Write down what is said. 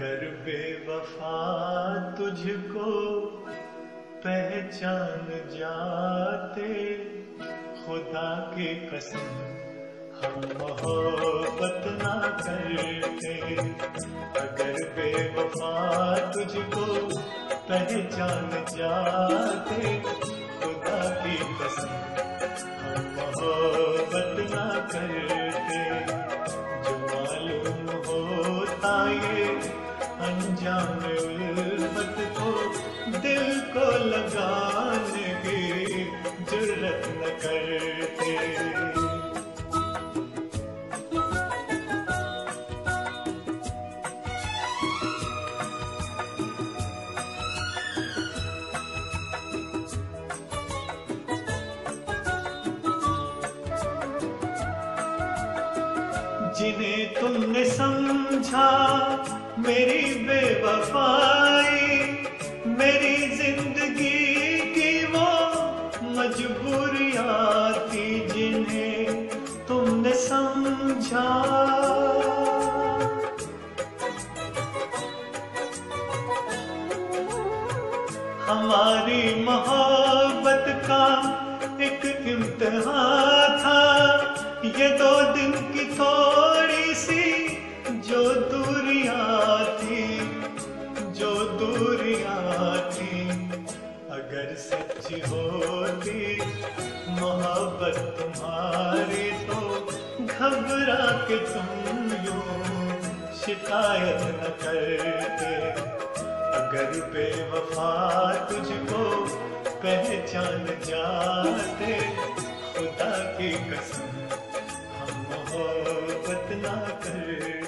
अगर बेवफा तुझको पहचान जाते। खुदा की कसम, हम मोहब्बत ना करते। अगर बेवफा तुझको पहचान जाते, खुदा की कसम, हम मोहब्बत ना करते। अंजाम उल्फत को दिल को लगाने की ज़रूरत न करते। जिन्हें तुमने समझा मेरी बेवफाई, मेरी ज़िंदगी की वो मजबूरियाँ थी जिन्हें तुमने समझा। हमारी मोहब्बत का एक इम्तिहान था, ये दो दिन की थोड़ी सी जो दूरियाँ सच्ची होती मोहब्बत तुम्हारी तो घबरा के तुम यूँ शिकायत न करते। अगर बेवफा तुझको पहचान जाते, खुदा की कसम, हम मोहब्बत ना करते।